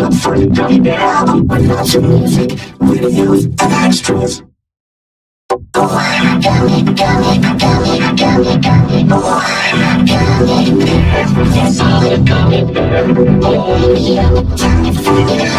Look for the gummy bear album with lots of music, videos, and extras. Oh, I'm gummy, gummy, gummy, gummy, gummy. Oh, I'm gummy bear. Yes, I'm a gummy bear. Oh, yeah. Gummy bear.